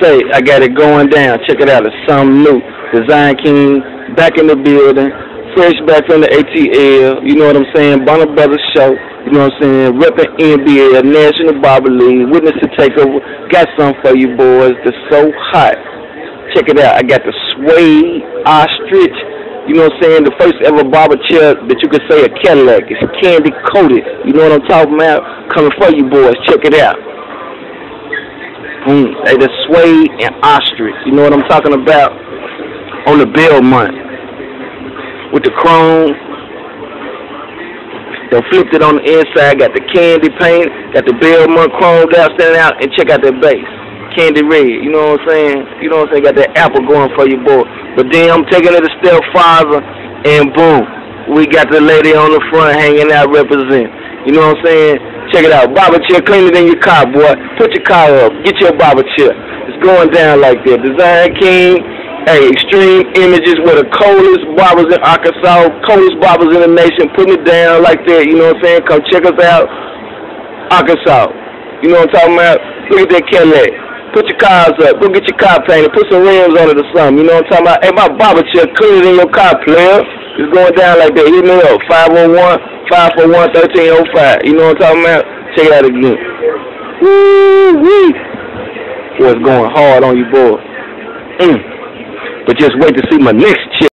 say I got it going down. Check it out. It's something new. Design King back in the building. Fresh back from the ATL. You know what I'm saying? Bronner Brothers Show. You know what I'm saying? Repping NBA, National Barber League. Witness to Takeover. Got something for you boys that's so hot. Check it out. I got the suede ostrich. You know what I'm saying? The first ever barber chair that you could say a Cadillac. It's candy coated. You know what I'm talking about? Coming for you boys. Check it out. Boom. Hey, the suede and ostrich. You know what I'm talking about? On the Belmont. With the chrome. They flipped it on the inside. Got the candy paint. Got the Belmont chrome out, standing out. And check out that base. Candy red. You know what I'm saying? You know what I'm saying? Got that apple going for you, boy. But then I'm taking it a step farther. And boom. We got the lady on the front hanging out representing. You know what I'm saying? Check it out. Barber chair cleaner than your car, boy. Put your car up. Get your barber chair. It's going down like that. Design King. Hey, extreme images with the coldest barbers in Arkansas, coldest barbers in the nation, putting it down like that. You know what I'm saying? Come check us out. Arkansas. You know what I'm talking about? Look at that Cadillac. Put your cars up. Go get your car painted. Put some rims on it or something. You know what I'm talking about? Hey, my barber chair cleaner than your car, player. It's going down like that. Hit me up. 501 541 1305. You know what I'm talking about? Check it out again. Woo-wee. It's going hard on you, boy. Mm. But just wait to see my next chick.